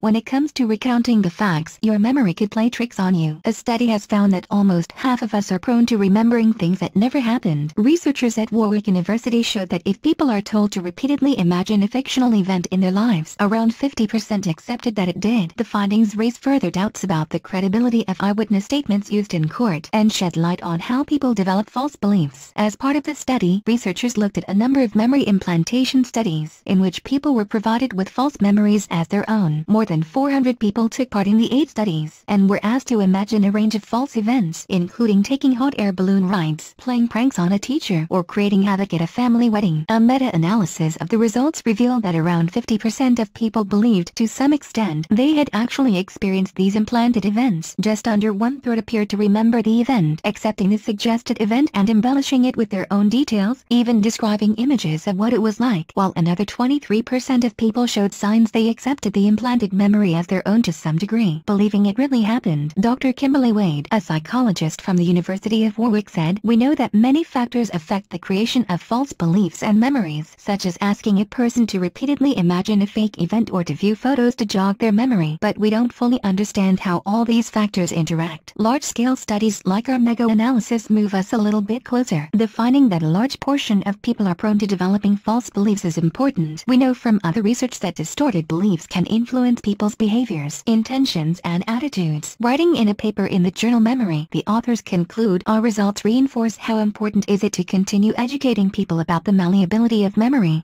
When it comes to recounting the facts, your memory could play tricks on you. A study has found that almost half of us are prone to remembering things that never happened. Researchers at Warwick University showed that if people are told to repeatedly imagine a fictional event in their lives, around 50% accepted that it did. The findings raise further doubts about the credibility of eyewitness statements used in court and shed light on how people develop false beliefs. As part of the study, researchers looked at a number of memory implantation studies in which people were provided with false memories as their own. More than 400 people took part in the eight studies and were asked to imagine a range of false events, including taking hot air balloon rides, playing pranks on a teacher, or creating havoc at a family wedding. A meta-analysis of the results revealed that around 50% of people believed to some extent they had actually experienced these implanted events. Just under one-third appeared to remember the event, accepting the suggested event and embellishing it with their own details, even describing images of what it was like, while another 23% of people showed signs they accepted the implanted memory as their own to some degree, believing it really happened. Dr. Kimberley Wade, a psychologist from the University of Warwick said, We know that many factors affect the creation of false beliefs and memories, such as asking a person to repeatedly imagine a fake event or to view photos to jog their memory, but we don't fully understand how all these factors interact. Large-scale studies like our mega-analysis move us a little bit closer. The finding that a large portion of people are prone to developing false beliefs is important. We know from other research that distorted beliefs can influence people's behaviors, intentions and attitudes. Writing in a paper in the journal Memory, the authors conclude our results reinforce how important is it to continue educating people about the malleability of memory.